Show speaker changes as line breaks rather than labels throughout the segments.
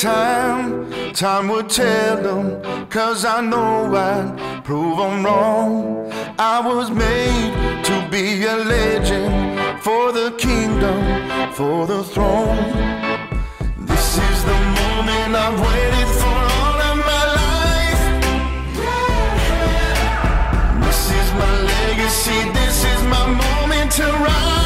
time, time would tell them, cause I know I'd prove them wrong. I was made to be a legend for the kingdom, for the throne. This is the moment I've waited for all of my life. This is my legacy, this is my moment to rise.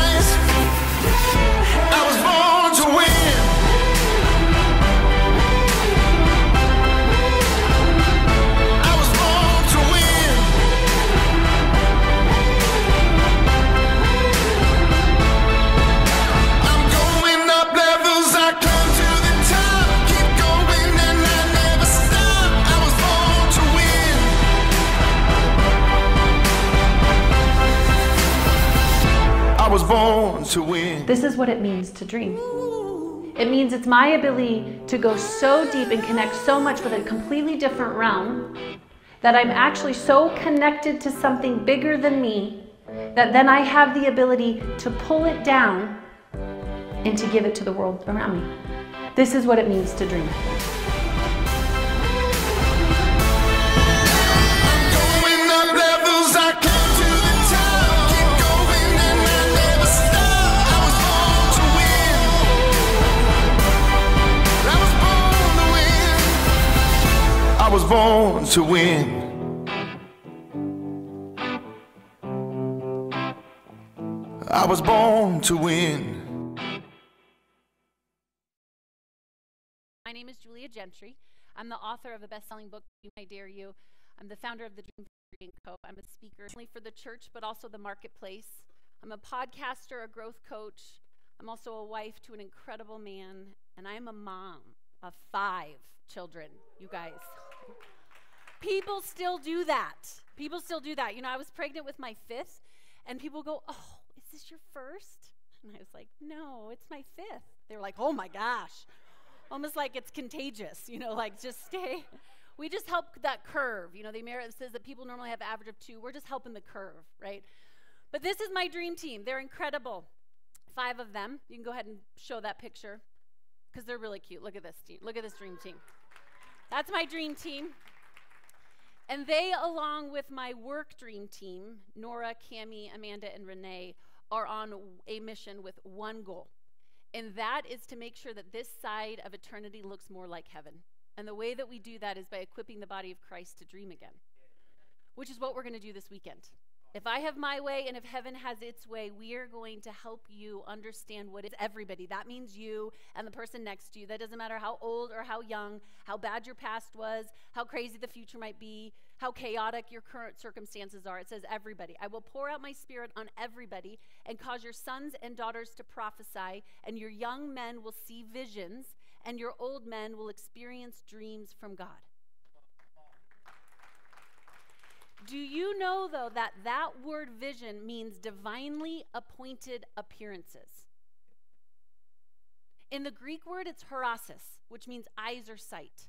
Born to win.
This is what it means to dream. It means it's my ability to go so deep and connect so much with a completely different realm that I'm actually so connected to something bigger than me that then I have the ability to pull it down and to give it to the world around me. This is what it means to dream.
Born to win. I was born to win. I.
My name is Julia Gentry. I'm the author of a best-selling book, You I Dare You. I'm the founder of the Dream Factory Co. I'm a speaker only for the church but also the marketplace. I'm a podcaster, a growth coach. I'm also a wife to an incredible man, and I'm a mom of five children. You guys. People still do that. People still do that. You know, I was pregnant with my fifth, and people go, "Oh, is this your first? And I was like, "No, it's my fifth. They were like, "Oh my gosh." almost like it's contagious, you know, like just stay. We just help that curve. You know, the American says that people normally have average of two. We're just helping the curve, right? But this is my dream team. They're incredible. Five of them. You can go ahead and show that picture because they're really cute. Look at this team. Look at this dream team. That's my dream team. And they, along with my work dream team, Nora, Cami, Amanda, and Renee, are on a mission with one goal. And that is to make sure that this side of eternity looks more like heaven. And the way that we do that is by equipping the body of Christ to dream again, which is what we're going to do this weekend. If I have my way and if heaven has its way, we are going to help you understand what is everybody. That means you and the person next to you. That doesn't matter how old or how young, how bad your past was, how crazy the future might be, how chaotic your current circumstances are. It says everybody. I will pour out my spirit on everybody and cause your sons and daughters to prophesy, and your young men will see visions, and your old men will experience dreams from God. Do you know, though, that that word vision means divinely appointed appearances? In the Greek word, it's horasis, which means eyes or sight.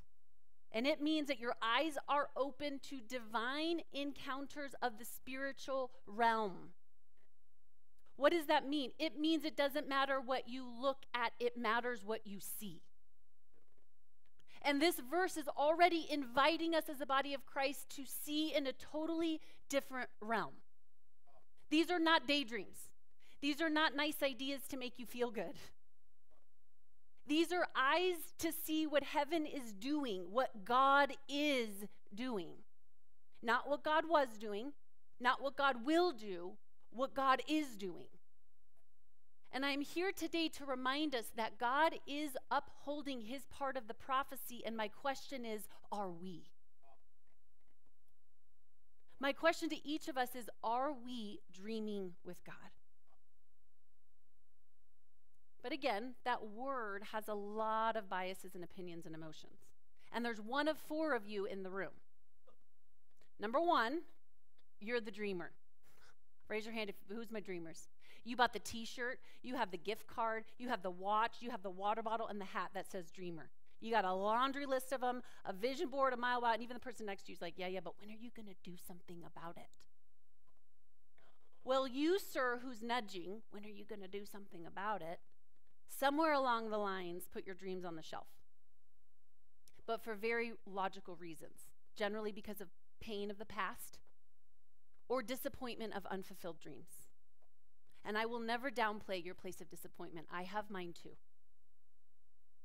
And it means that your eyes are open to divine encounters of the spiritual realm. What does that mean? It means it doesn't matter what you look at, it matters what you see. And this verse is already inviting us as a body of Christ to see in a totally different realm. These are not daydreams, these are not nice ideas to make you feel good. These are eyes to see what heaven is doing, what God is doing. Not what God was doing, not what God will do, what God is doing. And I'm here today to remind us that God is upholding his part of the prophecy. And my question is are we? My question to each of us is are we dreaming with God? But again, that word has a lot of biases and opinions and emotions. And there's one of four of you in the room. Number one, you're the dreamer. Raise your hand if who's my dreamers? You bought the t-shirt, you have the gift card, you have the watch, you have the water bottle and the hat that says dreamer. You got a laundry list of them, a vision board a mile wide, and even the person next to you is like, "Yeah, yeah, but when are you going to do something about it?" Well, you, sir, who's nudging, when are you going to do something about it? Somewhere along the lines, put your dreams on the shelf. but for very logical reasons, generally because of pain of the past or disappointment of unfulfilled dreams. And I will never downplay your place of disappointment. I have mine too.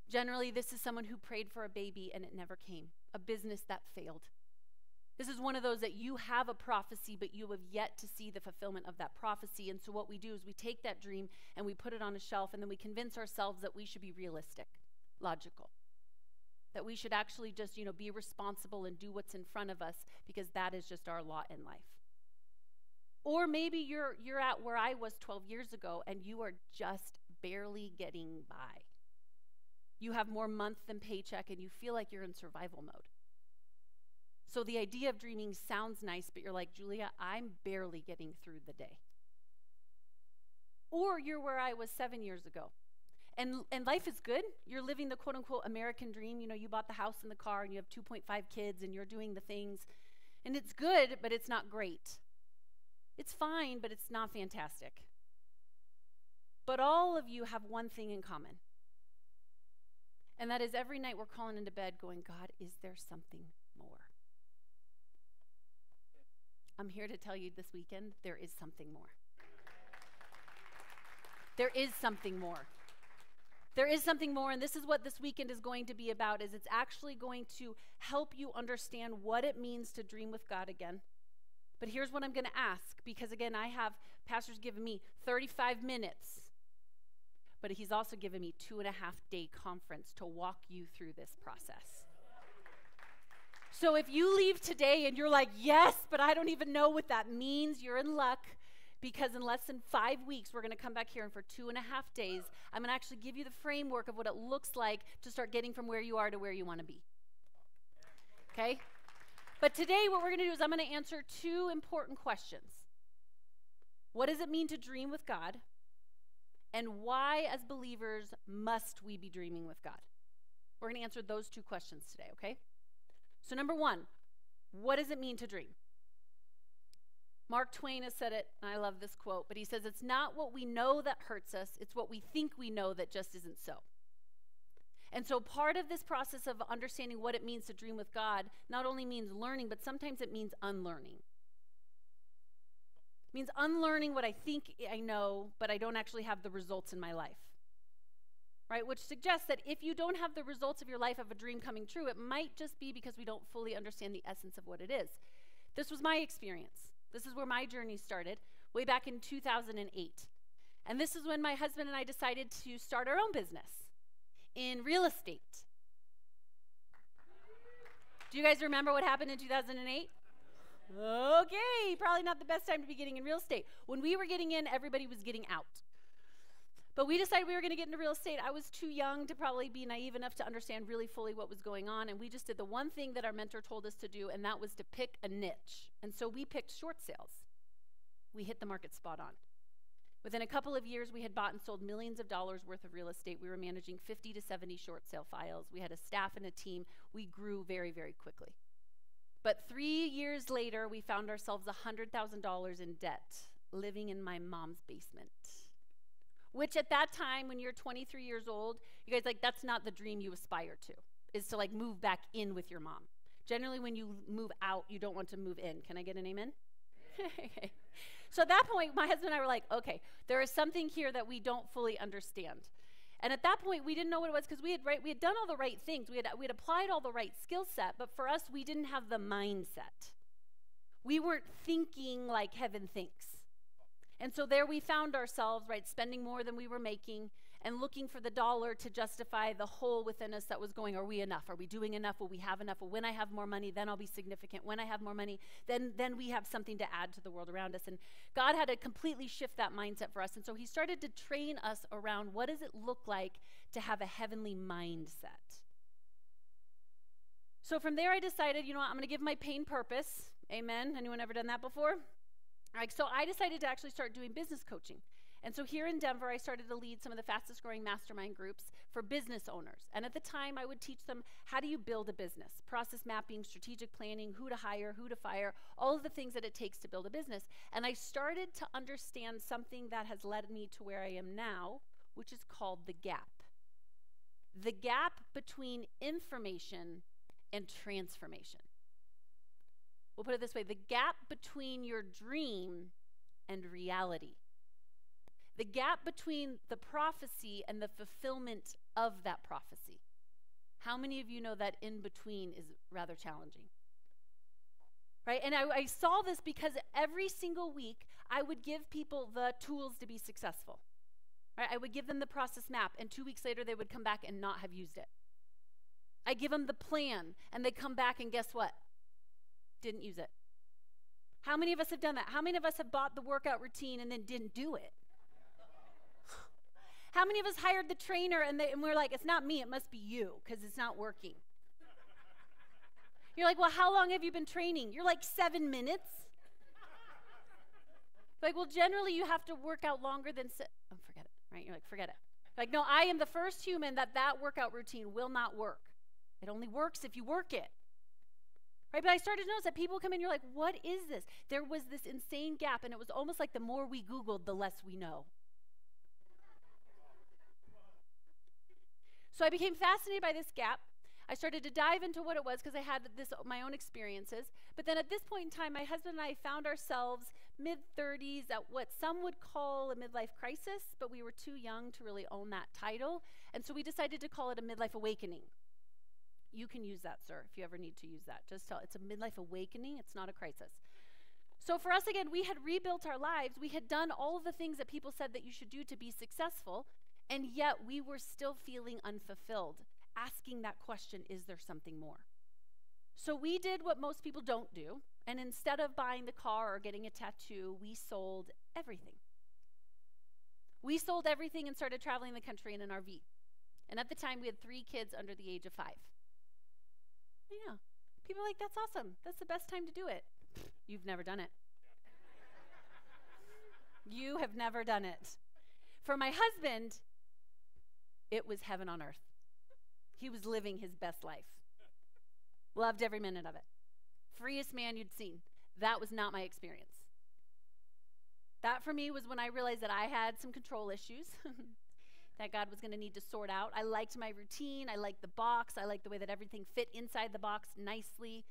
Generally, this is someone who prayed for a baby and it never came, a business that failed. This is one of those that you have a prophecy, but you have yet to see the fulfillment of that prophecy. And so, what we do is we take that dream and we put it on a shelf, and then we convince ourselves that we should be realistic, logical that we should actually just, you know, be responsible and do what's in front of us because that is just our lot in life. Or maybe you're you're at where I was 12 years ago and you are just barely getting by. You have more month than paycheck and you feel like you're in survival mode. So the idea of dreaming sounds nice, but you're like, Julia, I'm barely getting through the day. Or you're where I was seven years ago and and life is good you're living the quote unquote american dream you know you bought the house and the car and you have 2.5 kids and you're doing the things and it's good but it's not great it's fine but it's not fantastic. But all of you have one thing in common. And that is every night we're calling into bed going god is there something more? I'm here to tell you this weekend there is something more. There is something more. There is something more and this is what this weekend is going to be about is it's actually going to help you understand what it means to dream with god again but here's what i'm going to ask because again i have pastors given me 35 minutes but he's also given me two and a half day conference to walk you through this process so if you leave today and you're like yes but i don't even know what that means you're in luck because in less than five weeks, we're going to come back here and for two and a half days, I'm going to actually give you the framework of what it looks like to start getting from where you are to where you want to be. Okay? But today, what we're going to do is I'm going to answer two important questions. What does it mean to dream with God? And why, as believers, must we be dreaming with God? We're going to answer those two questions today, okay? So, number one, what does it mean to dream? Mark Twain has said it, and I love this quote, but he says, It's not what we know that hurts us, it's what we think we know that just isn't so. And so, part of this process of understanding what it means to dream with God not only means learning, but sometimes it means unlearning. It means unlearning what I think I know, but I don't actually have the results in my life. Right? Which suggests that if you don't have the results of your life of a dream coming true, it might just be because we don't fully understand the essence of what it is. This was my experience. This is where my journey started, way back in 2008. And this is when my husband and I decided to start our own business in real estate. Do you guys remember what happened in 2008? Okay, probably not the best time to be getting in real estate. When we were getting in, everybody was getting out. But we decided we were going to get into real estate. I was too young to probably be naive enough to understand really fully what was going on. And we just did the one thing that our mentor told us to do, and that was to pick a niche. And so we picked short sales. We hit the market spot on. Within a couple of years, we had bought and sold millions of dollars worth of real estate. We were managing 50 to 70 short sale files. We had a staff and a team. We grew very, very quickly. But three years later, we found ourselves $100,000 in debt, living in my mom's basement which at that time when you're 23 years old you guys like that's not the dream you aspire to is to like move back in with your mom generally when you move out you don't want to move in can i get an amen so at that point my husband and i were like okay there is something here that we don't fully understand. And at that point we didn't know what it was because we had right we had done all the right things. We had we had applied all the right skill set but for us we didn't have the mindset. We weren't thinking like heaven thinks. And so there we found ourselves, right, spending more than we were making and looking for the dollar to justify the hole within us that was going, are we enough? Are we doing enough? Will we have enough? Well, when I have more money, then I'll be significant. When I have more money, then, then we have something to add to the world around us. And God had to completely shift that mindset for us. And so he started to train us around what does it look like to have a heavenly mindset? So from there, I decided, you know what, I'm going to give my pain purpose. Amen. Anyone ever done that before? Right, so I decided to actually start doing business coaching. And so here in Denver, I started to lead some of the fastest growing mastermind groups for business owners. And at the time, I would teach them how do you build a business, process mapping, strategic planning, who to hire, who to fire, all of the things that it takes to build a business. And I started to understand something that has led me to where I am now, which is called the gap. The gap between information and transformation. We'll put it this way the gap between your dream and reality, the gap between the prophecy and the fulfillment of that prophecy. How many of you know that in between is rather challenging? Right? And I, I, saw this because every single week I would give people the tools to be successful. Right? I would give them the process map, and two weeks later they would come back and not have used it. I give them the plan, and they come back and guess what? Didn't use it. How many of us have done that? How many of us have bought the workout routine and then didn't do it? How many of us hired the trainer and, they, and we're like, it's not me, it must be you because it's not working? You're like, well, how long have you been training? You're like seven minutes. like, well, generally you have to work out longer than. Se- oh, forget it, right? You're like, forget it. Like, no, I am the first human that that workout routine will not work. It only works if you work it. Right? But I started to notice that people come in, you're like, what is this? There was this insane gap, and it was almost like the more we Googled, the less we know. So I became fascinated by this gap. I started to dive into what it was because I had this my own experiences. But then at this point in time, my husband and I found ourselves mid 30s at what some would call a midlife crisis, but we were too young to really own that title. And so we decided to call it a midlife awakening. You can use that, sir, if you ever need to use that. Just tell it's a midlife awakening, it's not a crisis. So for us again, we had rebuilt our lives. We had done all the things that people said that you should do to be successful. And yet we were still feeling unfulfilled, asking that question is there something more? So we did what most people don't do. And instead of buying the car or getting a tattoo, we sold everything. We sold everything and started traveling the country in an RV. And at the time, we had three kids under the age of five. Yeah. People are like, that's awesome. That's the best time to do it. You've never done it. you have never done it. For my husband, it was heaven on earth. He was living his best life. Loved every minute of it. Freest man you'd seen. That was not my experience. That for me was when I realized that I had some control issues that God was going to need to sort out. I liked my routine. I liked the box. I liked the way that everything fit inside the box nicely.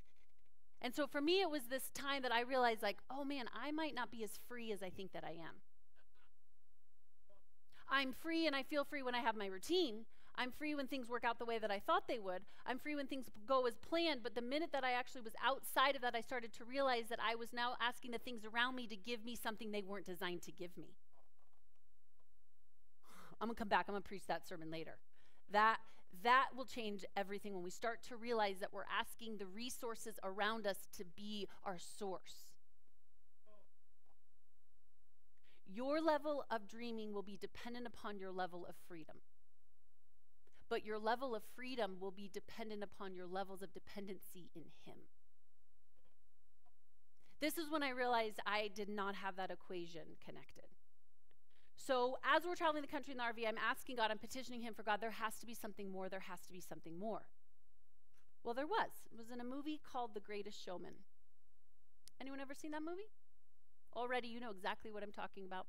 And so for me, it was this time that I realized, like, oh man, I might not be as free as I think that I am. I'm free and I feel free when I have my routine. I'm free when things work out the way that I thought they would. I'm free when things go as planned. But the minute that I actually was outside of that, I started to realize that I was now asking the things around me to give me something they weren't designed to give me. I'm going to come back. I'm going to preach that sermon later. That that will change everything when we start to realize that we're asking the resources around us to be our source. Your level of dreaming will be dependent upon your level of freedom. But your level of freedom will be dependent upon your levels of dependency in Him. This is when I realized I did not have that equation connected. So, as we're traveling the country in the RV, I'm asking God, I'm petitioning Him for God, there has to be something more, there has to be something more. Well, there was. It was in a movie called The Greatest Showman. Anyone ever seen that movie? Already, you know exactly what I'm talking about.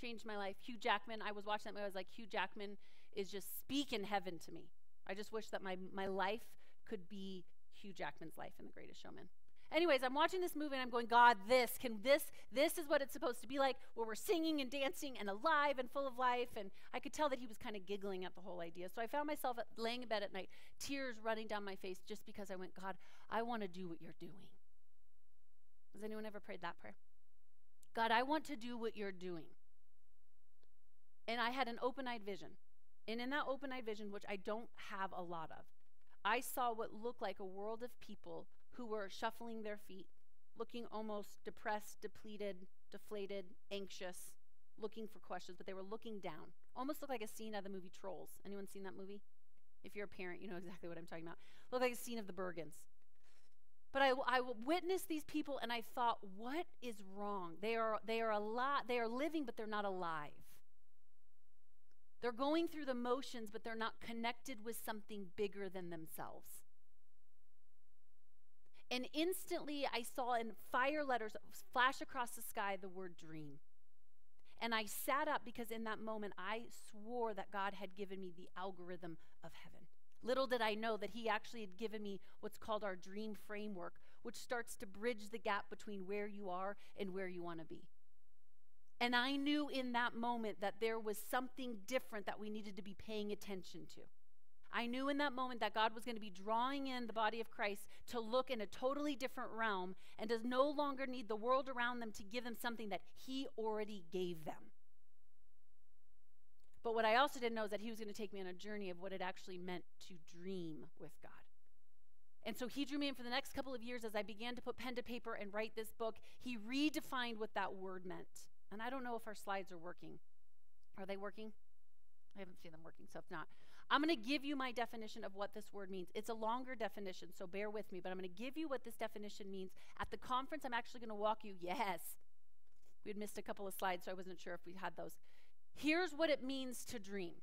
Changed my life. Hugh Jackman, I was watching that movie, I was like, Hugh Jackman is just speaking heaven to me. I just wish that my, my life could be Hugh Jackman's life in The Greatest Showman. Anyways, I'm watching this movie and I'm going, God, this can this this is what it's supposed to be like, where we're singing and dancing and alive and full of life. And I could tell that he was kind of giggling at the whole idea. So I found myself laying in bed at night, tears running down my face, just because I went, God, I want to do what you're doing. Has anyone ever prayed that prayer? God, I want to do what you're doing. And I had an open eyed vision. And in that open eyed vision, which I don't have a lot of, I saw what looked like a world of people who were shuffling their feet, looking almost depressed, depleted, deflated, anxious, looking for questions, but they were looking down. Almost looked like a scene out of the movie Trolls. Anyone seen that movie? If you're a parent, you know exactly what I'm talking about. Looked like a scene of the Bergens. But I, I witnessed these people and I thought, what is wrong? They are, they are a lot, they are living, but they're not alive. They're going through the motions, but they're not connected with something bigger than themselves. And instantly I saw in fire letters flash across the sky the word dream. And I sat up because in that moment I swore that God had given me the algorithm of heaven. Little did I know that he actually had given me what's called our dream framework, which starts to bridge the gap between where you are and where you want to be. And I knew in that moment that there was something different that we needed to be paying attention to. I knew in that moment that God was going to be drawing in the body of Christ to look in a totally different realm and does no longer need the world around them to give them something that He already gave them. But what I also didn't know is that He was going to take me on a journey of what it actually meant to dream with God. And so he drew me in for the next couple of years as I began to put pen to paper and write this book. He redefined what that word meant. And I don't know if our slides are working. Are they working? I haven't seen them working, so if not, I'm going to give you my definition of what this word means. It's a longer definition, so bear with me, but I'm going to give you what this definition means. At the conference, I'm actually going to walk you, yes. We had missed a couple of slides, so I wasn't sure if we had those. Here's what it means to dream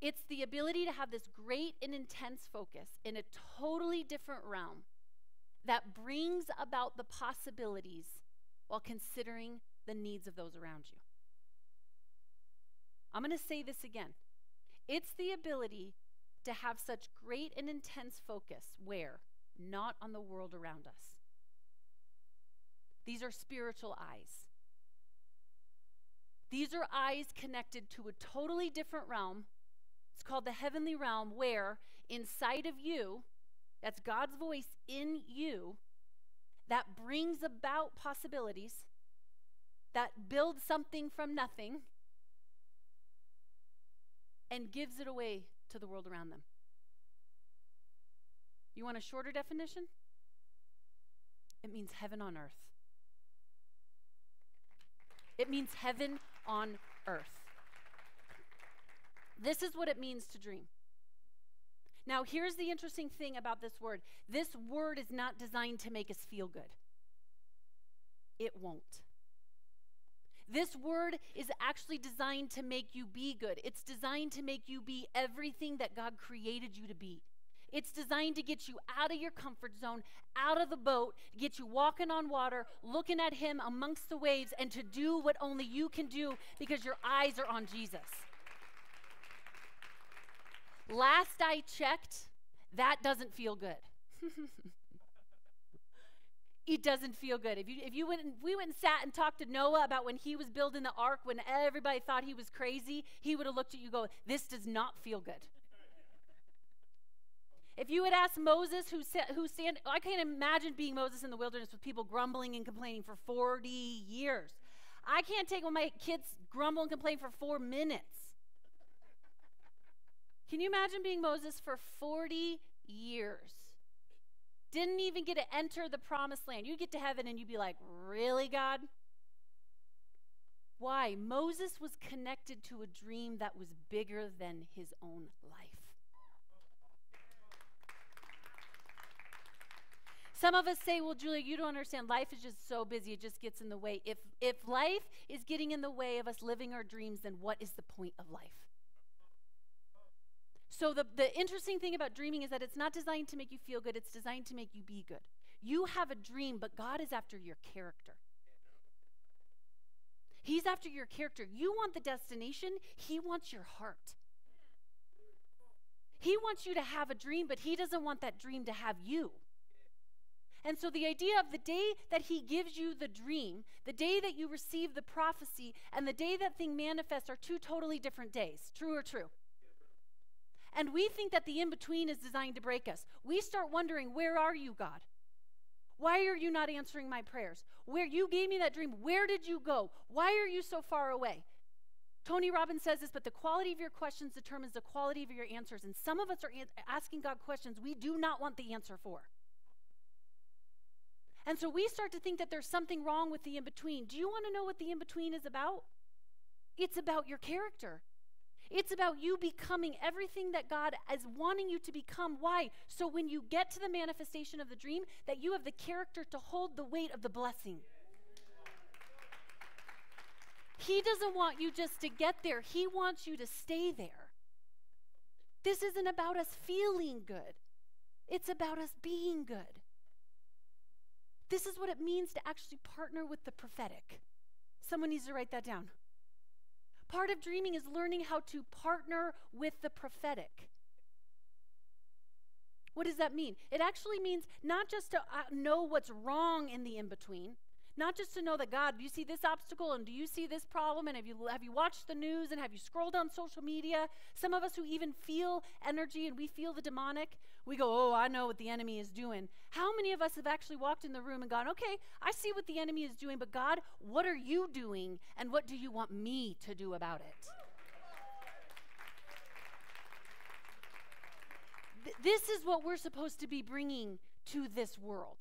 it's the ability to have this great and intense focus in a totally different realm that brings about the possibilities while considering the needs of those around you. I'm going to say this again. It's the ability to have such great and intense focus where? Not on the world around us. These are spiritual eyes. These are eyes connected to a totally different realm. It's called the heavenly realm, where inside of you, that's God's voice in you, that brings about possibilities, that builds something from nothing, and gives it away to the world around them. You want a shorter definition? It means heaven on earth. It means heaven on earth. This is what it means to dream. Now, here's the interesting thing about this word this word is not designed to make us feel good, it won't. This word is actually designed to make you be good. It's designed to make you be everything that God created you to be. It's designed to get you out of your comfort zone, out of the boat, get you walking on water, looking at Him amongst the waves, and to do what only you can do because your eyes are on Jesus. Last I checked, that doesn't feel good. it doesn't feel good. If you if you went and, we went and sat and talked to Noah about when he was building the ark, when everybody thought he was crazy, he would have looked at you go, "This does not feel good." If you had asked Moses, who who stand, I can't imagine being Moses in the wilderness with people grumbling and complaining for 40 years. I can't take when my kids grumble and complain for four minutes. Can you imagine being Moses for 40 years? didn't even get to enter the promised land. You get to heaven and you'd be like, Really, God? Why? Moses was connected to a dream that was bigger than his own life. Some of us say, well, Julia, you don't understand. Life is just so busy, it just gets in the way. If, if life is getting in the way of us living our dreams, then what is the point of life? So, the, the interesting thing about dreaming is that it's not designed to make you feel good, it's designed to make you be good. You have a dream, but God is after your character. He's after your character. You want the destination, He wants your heart. He wants you to have a dream, but He doesn't want that dream to have you. And so, the idea of the day that He gives you the dream, the day that you receive the prophecy, and the day that thing manifests are two totally different days. True or true? And we think that the in between is designed to break us. We start wondering, where are you, God? Why are you not answering my prayers? Where you gave me that dream, where did you go? Why are you so far away? Tony Robbins says this, but the quality of your questions determines the quality of your answers. And some of us are asking God questions we do not want the answer for. And so we start to think that there's something wrong with the in between. Do you want to know what the in between is about? It's about your character. It's about you becoming everything that God is wanting you to become. Why? So when you get to the manifestation of the dream, that you have the character to hold the weight of the blessing. He doesn't want you just to get there, He wants you to stay there. This isn't about us feeling good, it's about us being good. This is what it means to actually partner with the prophetic. Someone needs to write that down. Part of dreaming is learning how to partner with the prophetic. What does that mean? It actually means not just to uh, know what's wrong in the in between, not just to know that God, do you see this obstacle and do you see this problem and have you have you watched the news and have you scrolled on social media? Some of us who even feel energy and we feel the demonic, we go, "Oh, I know what the enemy is doing." How many of us have actually walked in the room and gone, "Okay, I see what the enemy is doing, but God, what are you doing and what do you want me to do about it?" this is what we're supposed to be bringing to this world.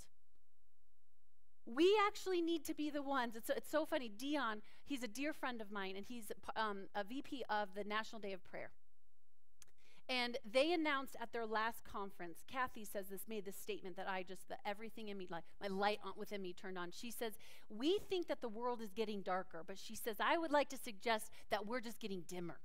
We actually need to be the ones. It's, it's so funny. Dion, he's a dear friend of mine, and he's um, a VP of the National Day of Prayer. And they announced at their last conference, Kathy says this, made this statement that I just, the, everything in me, like my light on, within me turned on. She says, We think that the world is getting darker, but she says, I would like to suggest that we're just getting dimmer.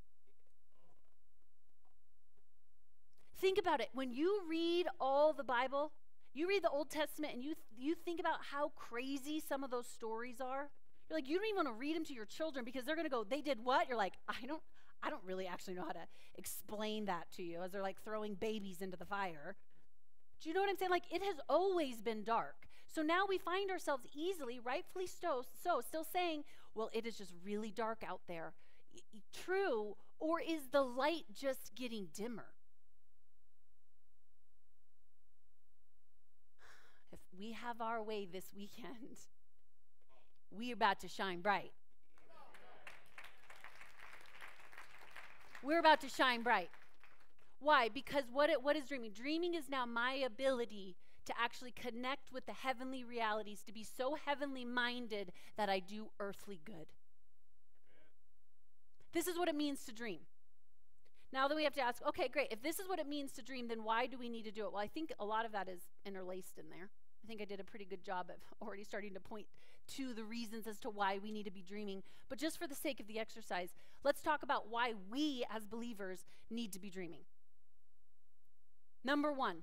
Think about it. When you read all the Bible, you read the Old Testament and you, you think about how crazy some of those stories are. You're like, you don't even want to read them to your children because they're going to go, they did what? You're like, I don't, I don't really actually know how to explain that to you as they're like throwing babies into the fire. Do you know what I'm saying? Like, it has always been dark. So now we find ourselves easily, rightfully so, so still saying, well, it is just really dark out there. True, or is the light just getting dimmer? We have our way this weekend, we're about to shine bright. We're about to shine bright. Why? Because what, it, what is dreaming? Dreaming is now my ability to actually connect with the heavenly realities, to be so heavenly minded that I do earthly good. This is what it means to dream. Now then we have to ask, okay, great. If this is what it means to dream, then why do we need to do it? Well, I think a lot of that is interlaced in there. I think I did a pretty good job of already starting to point to the reasons as to why we need to be dreaming. But just for the sake of the exercise, let's talk about why we as believers need to be dreaming. Number one,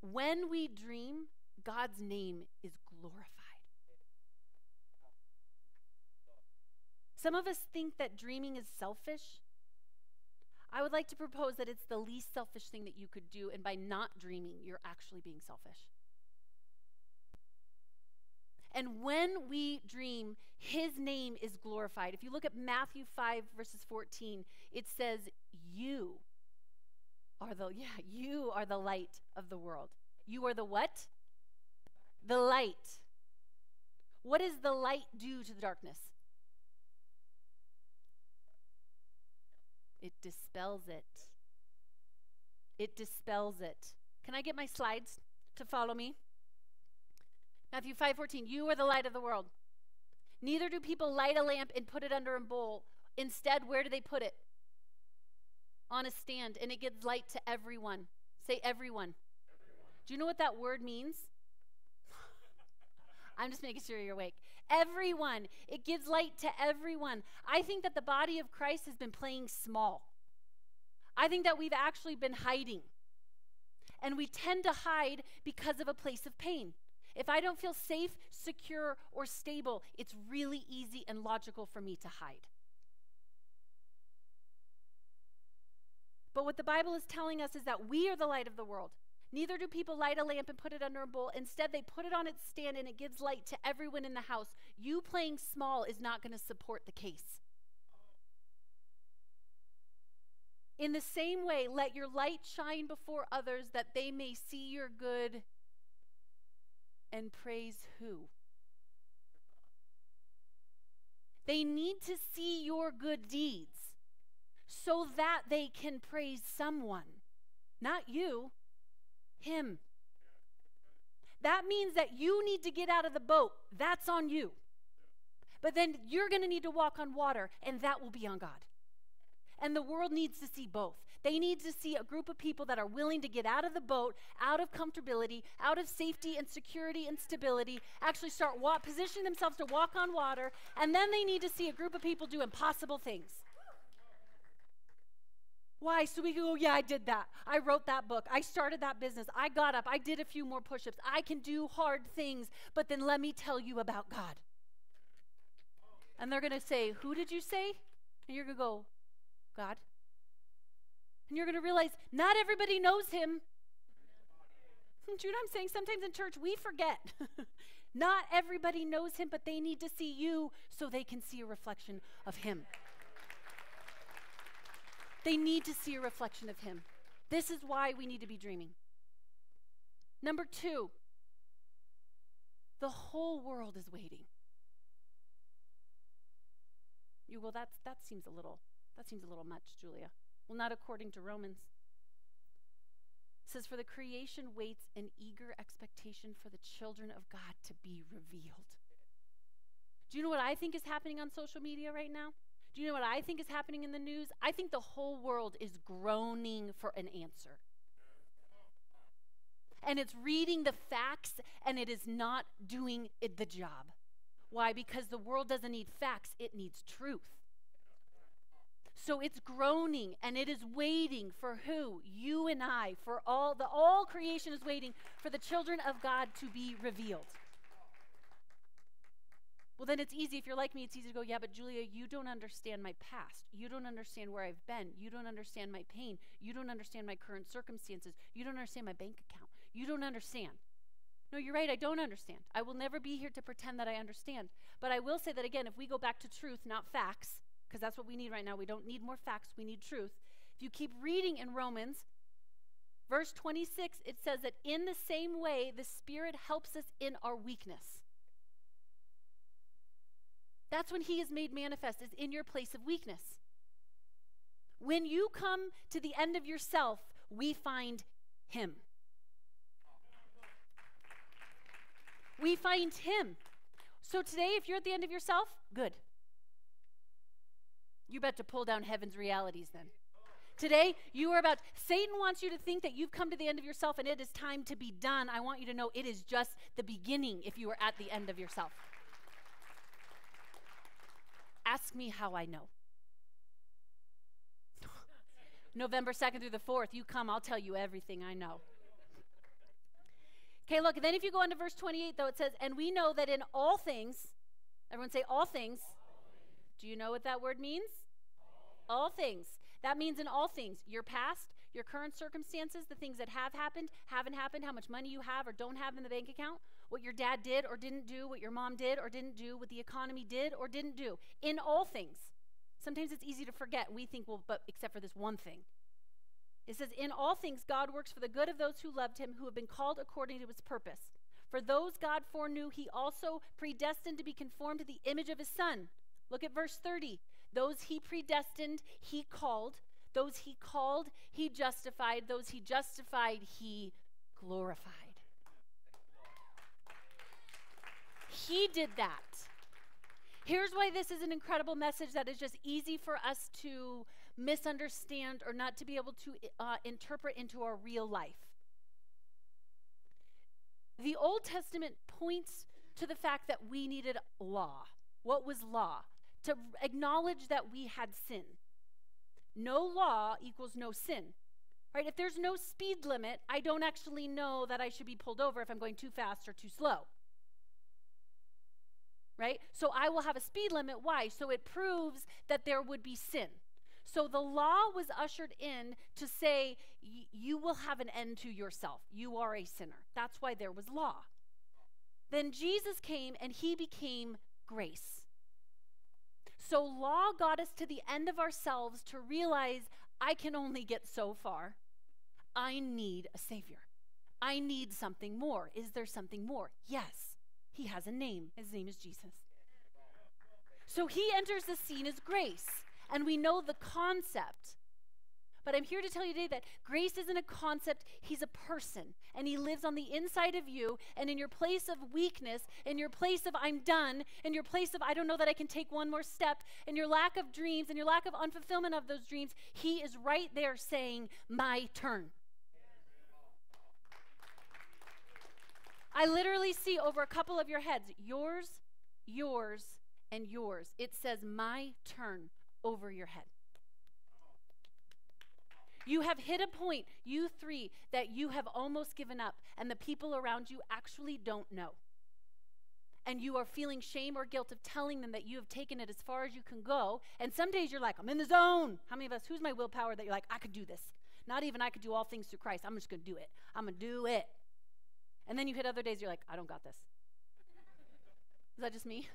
when we dream, God's name is glorified. Some of us think that dreaming is selfish. I would like to propose that it's the least selfish thing that you could do, and by not dreaming, you're actually being selfish. And when we dream, his name is glorified. If you look at Matthew 5, verses 14, it says, You are the, yeah, you are the light of the world. You are the what? The light. What does the light do to the darkness? It dispels it. It dispels it. Can I get my slides to follow me? Matthew 5:14, you are the light of the world. Neither do people light a lamp and put it under a bowl. Instead, where do they put it? On a stand, and it gives light to everyone. Say everyone. everyone. Do you know what that word means? I'm just making sure you're awake. Everyone. It gives light to everyone. I think that the body of Christ has been playing small. I think that we've actually been hiding. And we tend to hide because of a place of pain. If I don't feel safe, secure, or stable, it's really easy and logical for me to hide. But what the Bible is telling us is that we are the light of the world. Neither do people light a lamp and put it under a bowl. Instead, they put it on its stand and it gives light to everyone in the house. You playing small is not going to support the case. In the same way, let your light shine before others that they may see your good and praise who? They need to see your good deeds so that they can praise someone. Not you, Him. That means that you need to get out of the boat. That's on you. But then you're going to need to walk on water, and that will be on God. And the world needs to see both. They need to see a group of people that are willing to get out of the boat, out of comfortability, out of safety and security and stability, actually start wa- positioning themselves to walk on water, and then they need to see a group of people do impossible things. Why? So we can go, yeah, I did that. I wrote that book. I started that business. I got up. I did a few more push ups. I can do hard things, but then let me tell you about God. And they're going to say, Who did you say? And you're going to go, God. And you're going to realize not everybody knows him. Do you know what I'm saying? Sometimes in church we forget. Not everybody knows him, but they need to see you so they can see a reflection of him. They need to see a reflection of him. This is why we need to be dreaming. Number two, the whole world is waiting. You well, that's that seems a little that seems a little much, Julia. Well, not according to Romans. It says, For the creation waits in eager expectation for the children of God to be revealed. Do you know what I think is happening on social media right now? Do you know what I think is happening in the news? I think the whole world is groaning for an answer. And it's reading the facts and it is not doing it, the job. Why? Because the world doesn't need facts, it needs truth. So it's groaning and it is waiting for who? You and I, for all the all creation is waiting for the children of God to be revealed. Well, then it's easy. If you're like me, it's easy to go, yeah, but Julia, you don't understand my past. You don't understand where I've been. You don't understand my pain. You don't understand my current circumstances. You don't understand my bank account. You don't understand. No, you're right. I don't understand. I will never be here to pretend that I understand. But I will say that again, if we go back to truth, not facts, because that's what we need right now, we don't need more facts, we need truth. If you keep reading in Romans, verse 26, it says that in the same way, the Spirit helps us in our weakness. That's when He is made manifest, is in your place of weakness. When you come to the end of yourself, we find Him. We find Him. So today, if you're at the end of yourself, good. You bet to pull down heaven's realities then. Today, you are about, Satan wants you to think that you've come to the end of yourself and it is time to be done. I want you to know it is just the beginning if you are at the end of yourself. Ask me how I know. November 2nd through the 4th, you come, I'll tell you everything I know. Okay, look, then if you go on to verse 28, though, it says, And we know that in all things, everyone say all things. Do you know what that word means? All things. That means in all things your past, your current circumstances, the things that have happened, haven't happened, how much money you have or don't have in the bank account, what your dad did or didn't do, what your mom did or didn't do, what the economy did or didn't do. In all things. Sometimes it's easy to forget. We think, well, but except for this one thing. It says, In all things, God works for the good of those who loved him, who have been called according to his purpose. For those God foreknew, he also predestined to be conformed to the image of his son. Look at verse 30. Those he predestined, he called. Those he called, he justified. Those he justified, he glorified. He did that. Here's why this is an incredible message that is just easy for us to misunderstand or not to be able to uh, interpret into our real life. The Old Testament points to the fact that we needed law. What was law? To acknowledge that we had sin. No law equals no sin. Right? If there's no speed limit, I don't actually know that I should be pulled over if I'm going too fast or too slow. Right? So I will have a speed limit. Why? So it proves that there would be sin. So the law was ushered in to say, you will have an end to yourself. You are a sinner. That's why there was law. Then Jesus came and he became grace. So law got us to the end of ourselves to realize I can only get so far. I need a Savior. I need something more. Is there something more? Yes. He has a name. His name is Jesus. So he enters the scene as grace and we know the concept. But I'm here to tell you today that grace isn't a concept, He's a person. And He lives on the inside of you. And in your place of weakness, in your place of I'm done, in your place of I don't know that I can take one more step, in your lack of dreams, in your lack of unfulfillment of those dreams, He is right there saying, My turn. I literally see over a couple of your heads, yours, yours, and yours. It says, My turn over your head. You have hit a point, you three, that you have almost given up, and the people around you actually don't know. And you are feeling shame or guilt of telling them that you have taken it as far as you can go. And some days you're like, I'm in the zone. How many of us, who's my willpower that you're like, I could do this? Not even I could do all things through Christ. I'm just going to do it. I'm going to do it. And then you hit other days, you're like, I don't got this. Is that just me?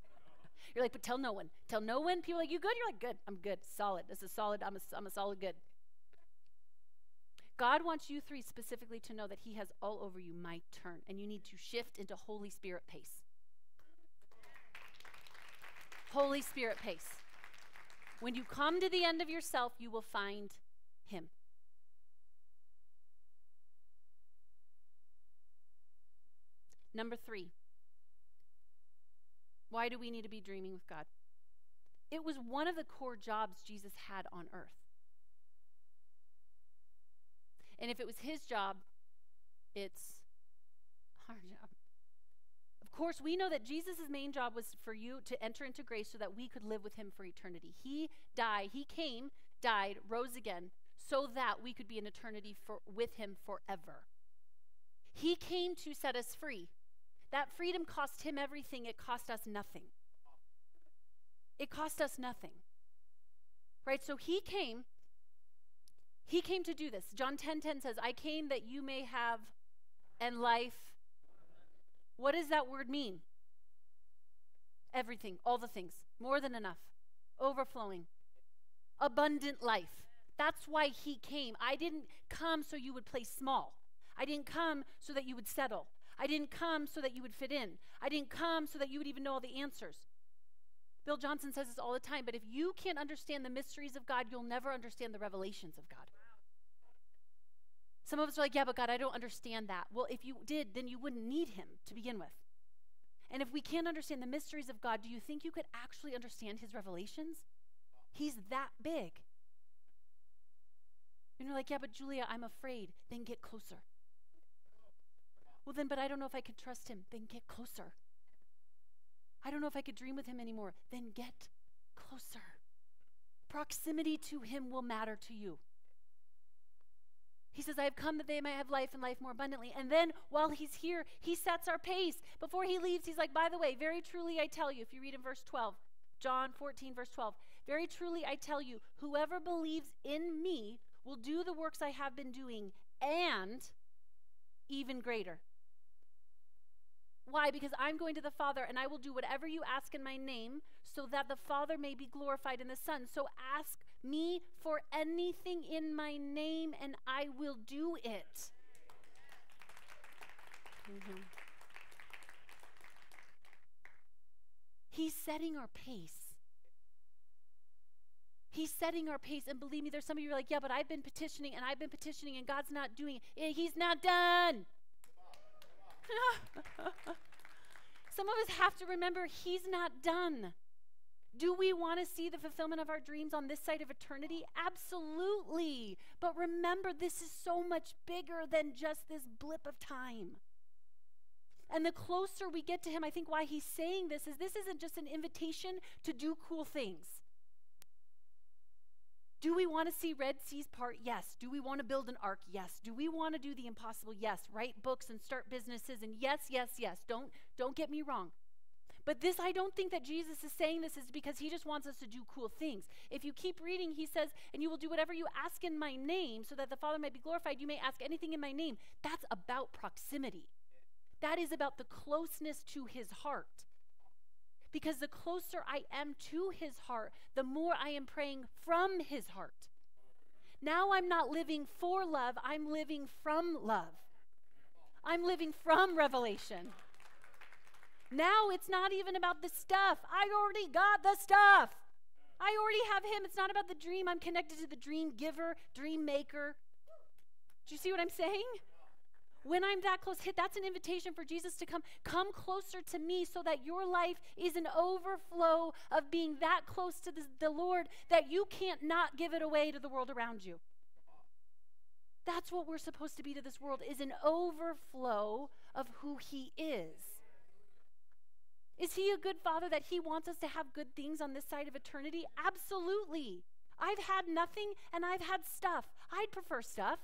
you're like, but tell no one. Tell no one. People like, you good? You're like, good. I'm good. Solid. This is solid. I'm a, I'm a solid good. God wants you three specifically to know that He has all over you my turn, and you need to shift into Holy Spirit pace. Holy Spirit pace. When you come to the end of yourself, you will find Him. Number three, why do we need to be dreaming with God? It was one of the core jobs Jesus had on earth. And if it was his job, it's our job. Of course, we know that Jesus' main job was for you to enter into grace so that we could live with him for eternity. He died, he came, died, rose again, so that we could be in eternity for, with him forever. He came to set us free. That freedom cost him everything, it cost us nothing. It cost us nothing. Right? So he came he came to do this. John 10:10 10, 10 says, "I came that you may have and life." What does that word mean? Everything, all the things, more than enough, overflowing, abundant life. That's why he came. I didn't come so you would play small. I didn't come so that you would settle. I didn't come so that you would fit in. I didn't come so that you would even know all the answers. Bill Johnson says this all the time, but if you can't understand the mysteries of God, you'll never understand the revelations of God. Some of us are like, yeah, but God, I don't understand that. Well, if you did, then you wouldn't need Him to begin with. And if we can't understand the mysteries of God, do you think you could actually understand His revelations? He's that big. And you're like, yeah, but Julia, I'm afraid. Then get closer. Well, then, but I don't know if I can trust Him. Then get closer. I don't know if I could dream with Him anymore. Then get closer. Proximity to Him will matter to you. He says, I have come that they might have life and life more abundantly. And then while he's here, he sets our pace. Before he leaves, he's like, By the way, very truly I tell you, if you read in verse 12, John 14, verse 12, very truly I tell you, whoever believes in me will do the works I have been doing and even greater. Why? Because I'm going to the Father and I will do whatever you ask in my name so that the Father may be glorified in the Son. So ask me for anything in my name and I will do it. Mm-hmm. He's setting our pace. He's setting our pace. And believe me, there's some of you are like, yeah, but I've been petitioning and I've been petitioning and God's not doing it. He's not done. some of us have to remember He's not done. Do we want to see the fulfillment of our dreams on this side of eternity? Absolutely. But remember, this is so much bigger than just this blip of time. And the closer we get to Him, I think why He's saying this is this isn't just an invitation to do cool things. Do we want to see Red Seas part? Yes. Do we want to build an ark? Yes. Do we want to do the impossible? Yes. Write books and start businesses and yes, yes, yes. Don't don't get me wrong. But this, I don't think that Jesus is saying this is because he just wants us to do cool things. If you keep reading, he says, and you will do whatever you ask in my name so that the Father might be glorified. You may ask anything in my name. That's about proximity. That is about the closeness to his heart. Because the closer I am to his heart, the more I am praying from his heart. Now I'm not living for love, I'm living from love. I'm living from revelation. Now it's not even about the stuff. I already got the stuff. I already have him. It's not about the dream. I'm connected to the dream giver, dream maker. Do you see what I'm saying? When I'm that close, hit that's an invitation for Jesus to come come closer to me so that your life is an overflow of being that close to the, the Lord that you can't not give it away to the world around you. That's what we're supposed to be to this world is an overflow of who he is. He a good father that he wants us to have good things on this side of eternity? Absolutely. I've had nothing and I've had stuff. I'd prefer stuff.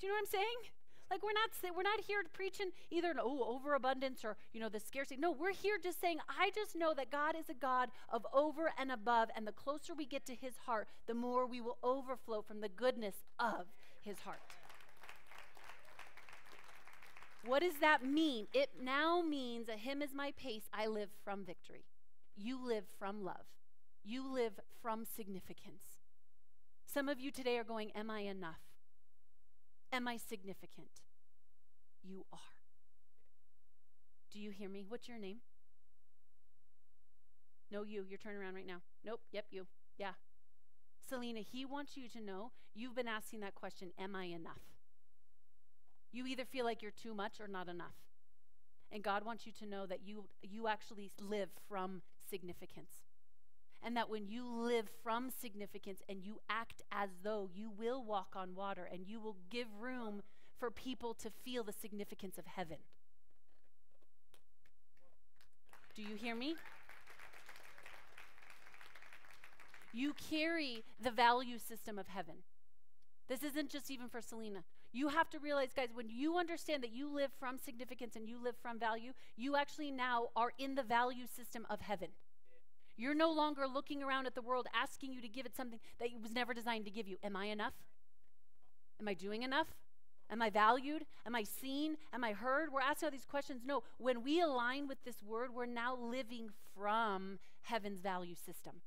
Do you know what I'm saying? Like we're not we're not here to preaching either an oh overabundance or you know the scarcity. No, we're here just saying I just know that God is a God of over and above, and the closer we get to His heart, the more we will overflow from the goodness of His heart. What does that mean? It now means that Him is my pace. I live from victory. You live from love. You live from significance. Some of you today are going, Am I enough? Am I significant? You are. Do you hear me? What's your name? No, you. You're turning around right now. Nope. Yep, you. Yeah. Selena, he wants you to know you've been asking that question Am I enough? You either feel like you're too much or not enough. And God wants you to know that you, you actually live from significance. And that when you live from significance and you act as though you will walk on water and you will give room for people to feel the significance of heaven. Do you hear me? You carry the value system of heaven. This isn't just even for Selena. You have to realize, guys, when you understand that you live from significance and you live from value, you actually now are in the value system of heaven. You're no longer looking around at the world asking you to give it something that it was never designed to give you. Am I enough? Am I doing enough? Am I valued? Am I seen? Am I heard? We're asking all these questions. No, when we align with this word, we're now living from heaven's value system.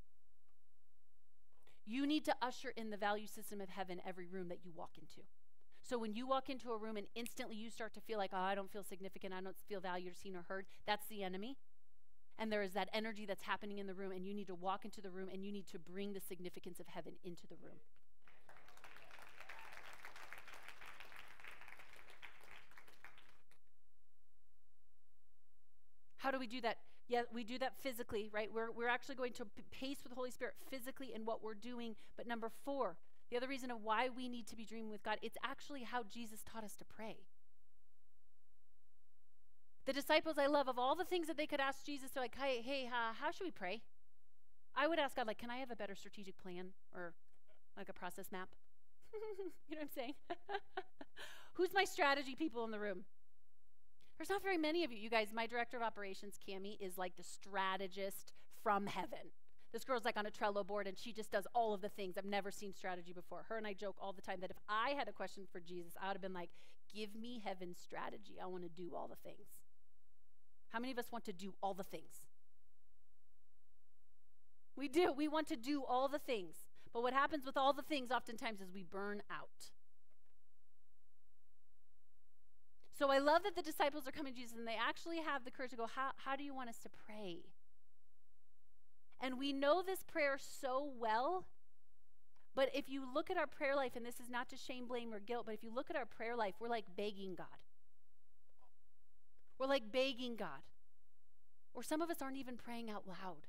You need to usher in the value system of heaven every room that you walk into. So when you walk into a room and instantly you start to feel like, oh, I don't feel significant, I don't feel valued seen or heard, that's the enemy. And there is that energy that's happening in the room, and you need to walk into the room and you need to bring the significance of heaven into the room. How do we do that? Yeah, we do that physically, right? We're, we're actually going to pace with the Holy Spirit physically in what we're doing. But number four, the other reason of why we need to be dreaming with God, it's actually how Jesus taught us to pray. The disciples I love, of all the things that they could ask Jesus, they're like, hey, hey, uh, how should we pray? I would ask God, like, can I have a better strategic plan or like a process map? you know what I'm saying? Who's my strategy people in the room? There's not very many of you. You guys, my director of operations, Cami, is like the strategist from heaven. This girl's like on a Trello board and she just does all of the things. I've never seen strategy before. Her and I joke all the time that if I had a question for Jesus, I would have been like, give me heaven's strategy. I want to do all the things. How many of us want to do all the things? We do. We want to do all the things. But what happens with all the things oftentimes is we burn out. So I love that the disciples are coming to Jesus and they actually have the courage to go, How, how do you want us to pray? And we know this prayer so well. But if you look at our prayer life, and this is not to shame, blame, or guilt, but if you look at our prayer life, we're like begging God. We're like begging God. Or some of us aren't even praying out loud.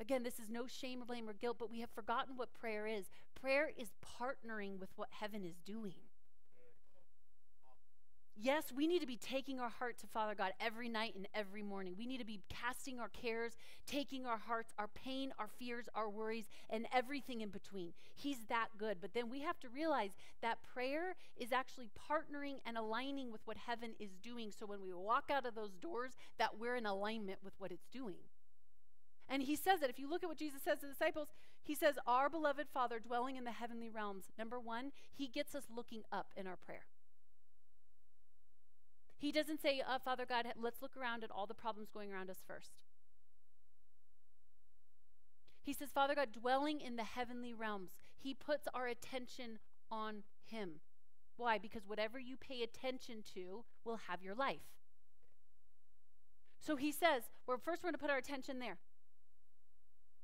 Again, this is no shame or blame or guilt, but we have forgotten what prayer is. Prayer is partnering with what heaven is doing. Yes, we need to be taking our heart to Father God every night and every morning. We need to be casting our cares, taking our hearts, our pain, our fears, our worries, and everything in between. He's that good. But then we have to realize that prayer is actually partnering and aligning with what heaven is doing. So when we walk out of those doors, that we're in alignment with what it's doing. And he says that if you look at what Jesus says to the disciples, he says, Our beloved Father dwelling in the heavenly realms. Number one, he gets us looking up in our prayer. He doesn't say, uh, Father God, let's look around at all the problems going around us first. He says, Father God, dwelling in the heavenly realms, He puts our attention on Him. Why? Because whatever you pay attention to will have your life. So He says, well, first we're going to put our attention there.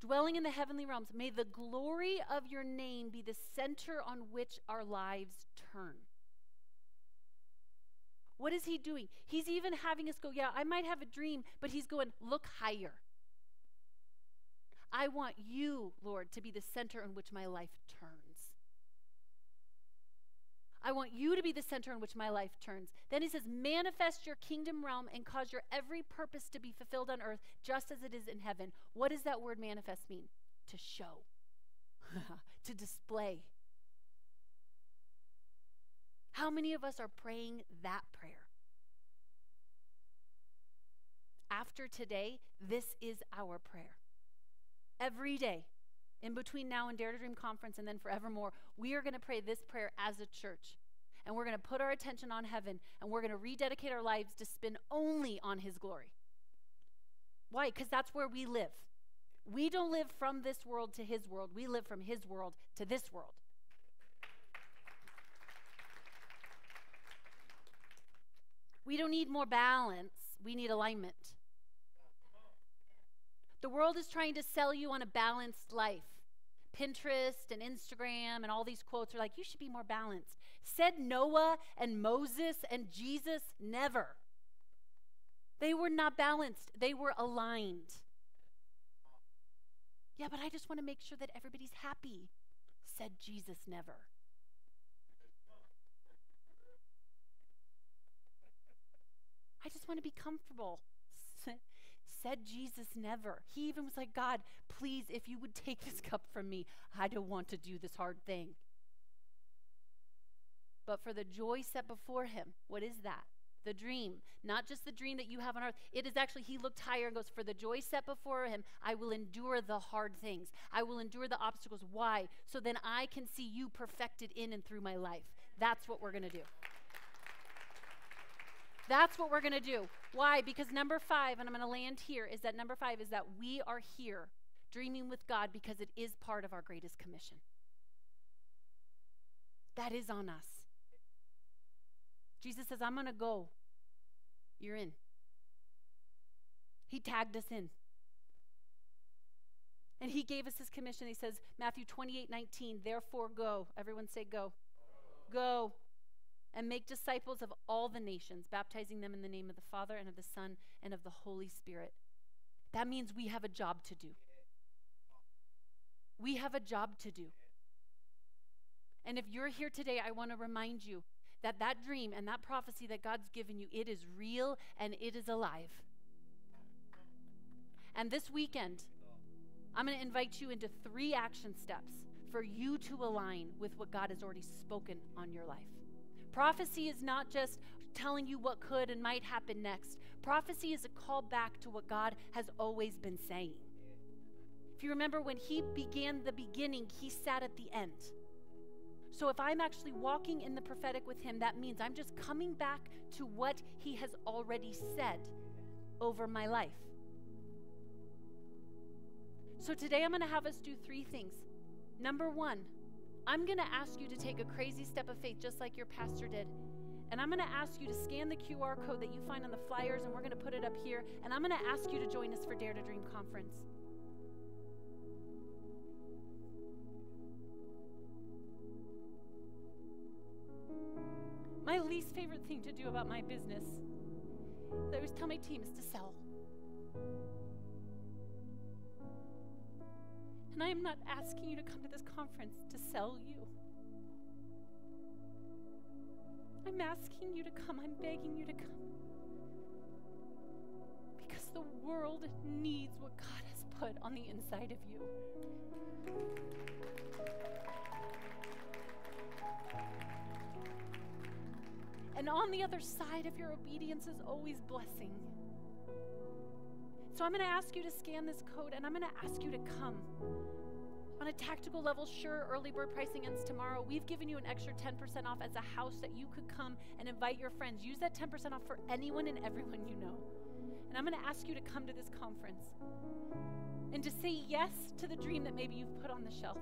Dwelling in the heavenly realms, may the glory of your name be the center on which our lives turn. What is he doing? He's even having us go, yeah, I might have a dream, but he's going, look higher. I want you, Lord, to be the center in which my life turns. I want you to be the center in which my life turns. Then he says, manifest your kingdom realm and cause your every purpose to be fulfilled on earth just as it is in heaven. What does that word manifest mean? To show, to display, how many of us are praying that prayer? After today, this is our prayer. Every day, in between now and Dare to Dream conference and then forevermore, we are going to pray this prayer as a church. and we're going to put our attention on heaven and we're going to rededicate our lives to spin only on His glory. Why? Because that's where we live. We don't live from this world to His world, we live from His world to this world. We don't need more balance, we need alignment. The world is trying to sell you on a balanced life. Pinterest and Instagram and all these quotes are like, you should be more balanced. Said Noah and Moses and Jesus never. They were not balanced, they were aligned. Yeah, but I just want to make sure that everybody's happy, said Jesus never. I just want to be comfortable. Said Jesus never. He even was like, God, please, if you would take this cup from me, I don't want to do this hard thing. But for the joy set before him, what is that? The dream. Not just the dream that you have on earth. It is actually, he looked higher and goes, For the joy set before him, I will endure the hard things. I will endure the obstacles. Why? So then I can see you perfected in and through my life. That's what we're going to do. That's what we're going to do. Why? Because number five, and I'm going to land here, is that number five is that we are here dreaming with God because it is part of our greatest commission. That is on us. Jesus says, I'm going to go. You're in. He tagged us in. And he gave us his commission. He says, Matthew 28 19, therefore go. Everyone say, go. Go and make disciples of all the nations, baptizing them in the name of the Father and of the Son and of the Holy Spirit. That means we have a job to do. We have a job to do. And if you're here today, I want to remind you that that dream and that prophecy that God's given you, it is real and it is alive. And this weekend, I'm going to invite you into three action steps for you to align with what God has already spoken on your life. Prophecy is not just telling you what could and might happen next. Prophecy is a call back to what God has always been saying. If you remember when He began the beginning, He sat at the end. So if I'm actually walking in the prophetic with Him, that means I'm just coming back to what He has already said over my life. So today I'm going to have us do three things. Number one, I'm going to ask you to take a crazy step of faith, just like your pastor did. And I'm going to ask you to scan the QR code that you find on the flyers, and we're going to put it up here. And I'm going to ask you to join us for Dare to Dream Conference. My least favorite thing to do about my business, I always tell my team, is to sell. And I am not asking you to come to this conference to sell you. I'm asking you to come. I'm begging you to come. Because the world needs what God has put on the inside of you. And on the other side of your obedience is always blessing. So I'm going to ask you to scan this code and I'm going to ask you to come. On a tactical level, sure, early bird pricing ends tomorrow. We've given you an extra 10% off as a house that you could come and invite your friends. Use that 10% off for anyone and everyone you know. And I'm going to ask you to come to this conference and to say yes to the dream that maybe you've put on the shelf.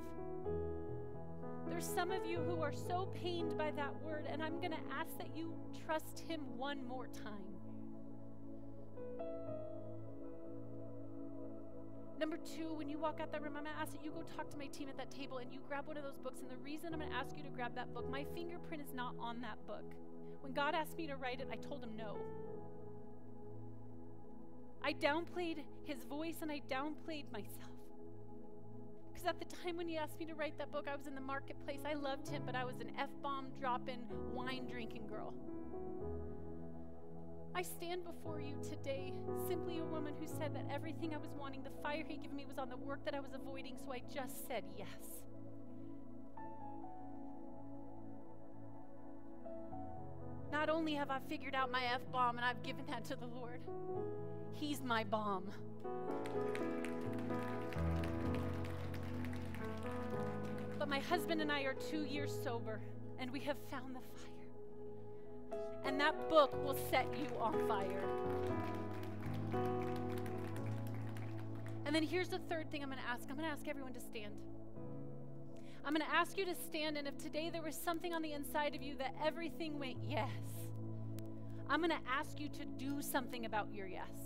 There's some of you who are so pained by that word, and I'm going to ask that you trust Him one more time. Number two, when you walk out that room, I'm going to ask that you go talk to my team at that table and you grab one of those books. And the reason I'm going to ask you to grab that book, my fingerprint is not on that book. When God asked me to write it, I told him no. I downplayed his voice and I downplayed myself. Because at the time when he asked me to write that book, I was in the marketplace. I loved him, but I was an F bomb dropping, wine drinking girl. I stand before you today, simply a woman who said that everything I was wanting, the fire He gave me, was on the work that I was avoiding, so I just said yes. Not only have I figured out my F bomb and I've given that to the Lord, He's my bomb. But my husband and I are two years sober, and we have found the fire. And that book will set you on fire. And then here's the third thing I'm going to ask I'm going to ask everyone to stand. I'm going to ask you to stand, and if today there was something on the inside of you that everything went yes, I'm going to ask you to do something about your yes.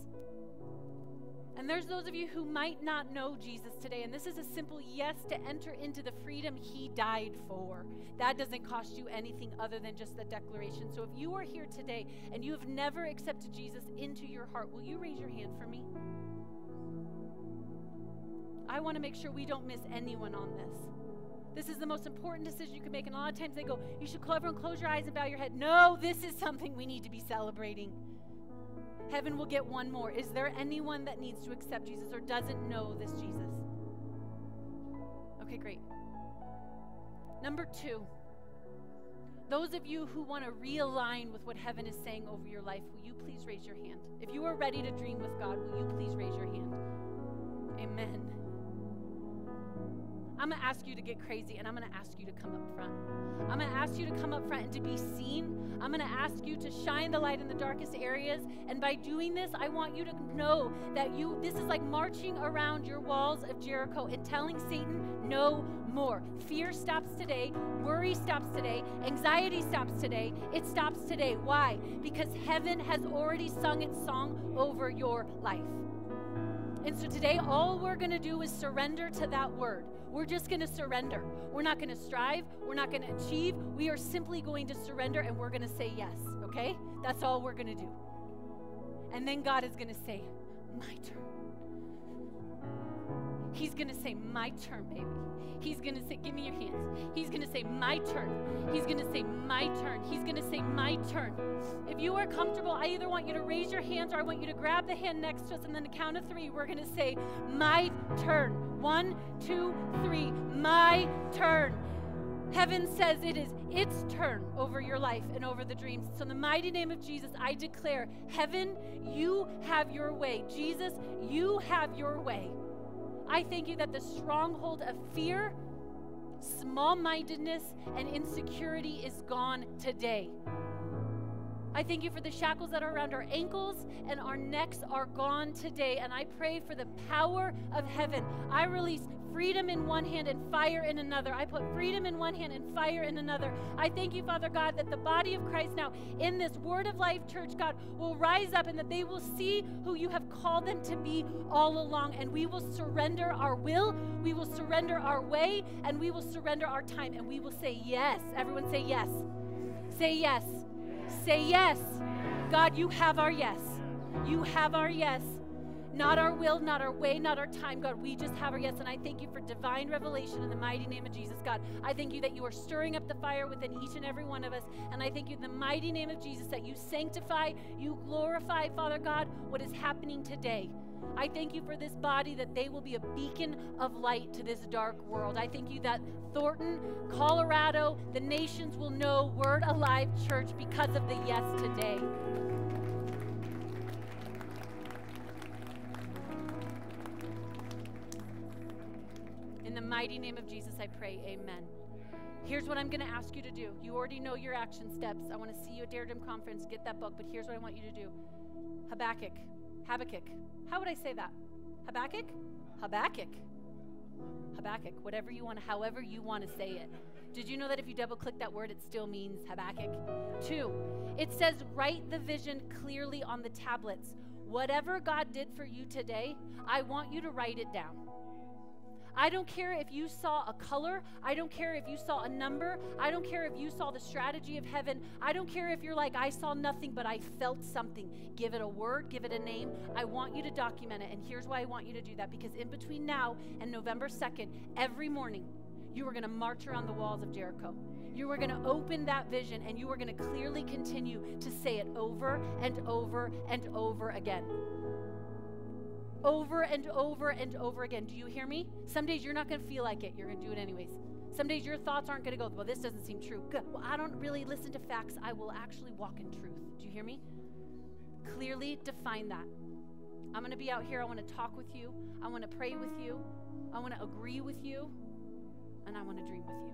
And there's those of you who might not know Jesus today, and this is a simple yes to enter into the freedom he died for. That doesn't cost you anything other than just the declaration. So if you are here today and you have never accepted Jesus into your heart, will you raise your hand for me? I want to make sure we don't miss anyone on this. This is the most important decision you can make. And a lot of times they go, You should call everyone close your eyes and bow your head. No, this is something we need to be celebrating. Heaven will get one more. Is there anyone that needs to accept Jesus or doesn't know this Jesus? Okay, great. Number two, those of you who want to realign with what heaven is saying over your life, will you please raise your hand? If you are ready to dream with God, will you please raise your hand? Amen. I'm going to ask you to get crazy and I'm going to ask you to come up front. I'm going to ask you to come up front and to be seen. I'm going to ask you to shine the light in the darkest areas. And by doing this, I want you to know that you this is like marching around your walls of Jericho and telling Satan no more. Fear stops today, worry stops today, anxiety stops today. It stops today. Why? Because heaven has already sung its song over your life. And so today, all we're going to do is surrender to that word. We're just going to surrender. We're not going to strive. We're not going to achieve. We are simply going to surrender and we're going to say yes, okay? That's all we're going to do. And then God is going to say, My turn. He's going to say, My turn, baby. He's going to say, Give me your hands. He's going to say, My turn. He's going to say, My turn. He's going to say, My turn. If you are comfortable, I either want you to raise your hands or I want you to grab the hand next to us, and then the count of three, we're going to say, My turn. One, two, three. My turn. Heaven says it is its turn over your life and over the dreams. So, in the mighty name of Jesus, I declare, Heaven, you have your way. Jesus, you have your way. I thank you that the stronghold of fear, small mindedness, and insecurity is gone today. I thank you for the shackles that are around our ankles and our necks are gone today. And I pray for the power of heaven. I release freedom in one hand and fire in another. I put freedom in one hand and fire in another. I thank you, Father God, that the body of Christ now in this Word Alive Church, God, will rise up and that they will see who you have called them to be all along. And we will surrender our will, we will surrender our way, and we will surrender our time. And we will say yes. Everyone say yes. Say yes. Say yes. God, you have our yes. You have our yes. Not our will, not our way, not our time, God. We just have our yes. And I thank you for divine revelation in the mighty name of Jesus, God. I thank you that you are stirring up the fire within each and every one of us. And I thank you in the mighty name of Jesus that you sanctify, you glorify, Father God, what is happening today. I thank you for this body that they will be a beacon of light to this dark world. I thank you that Thornton, Colorado, the nations will know Word Alive Church because of the yes today. The mighty name of Jesus, I pray, amen. Here's what I'm going to ask you to do. You already know your action steps. I want to see you at Dare Conference. Get that book, but here's what I want you to do Habakkuk. Habakkuk. How would I say that? Habakkuk? Habakkuk. Habakkuk. Whatever you want, however you want to say it. Did you know that if you double click that word, it still means Habakkuk? Two, it says, write the vision clearly on the tablets. Whatever God did for you today, I want you to write it down. I don't care if you saw a color. I don't care if you saw a number. I don't care if you saw the strategy of heaven. I don't care if you're like, I saw nothing, but I felt something. Give it a word, give it a name. I want you to document it. And here's why I want you to do that because in between now and November 2nd, every morning, you are going to march around the walls of Jericho. You are going to open that vision and you are going to clearly continue to say it over and over and over again over and over and over again. Do you hear me? Some days you're not going to feel like it. You're going to do it anyways. Some days your thoughts aren't going to go, well, this doesn't seem true. Good. Well, I don't really listen to facts. I will actually walk in truth. Do you hear me? Clearly define that. I'm going to be out here. I want to talk with you. I want to pray with you. I want to agree with you. And I want to dream with you.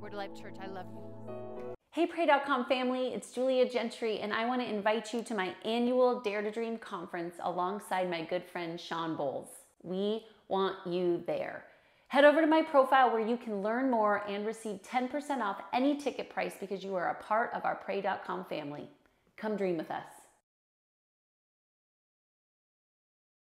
Word Alive Church, I love you. Hey, Pray.com family, it's Julia Gentry, and I want to invite you to my annual Dare to Dream conference alongside my good friend Shawn Bolz. We want you there. Head over to my profile where you can learn more and receive 10% off any ticket price because you are a part of our Pray.com family. Come dream with us.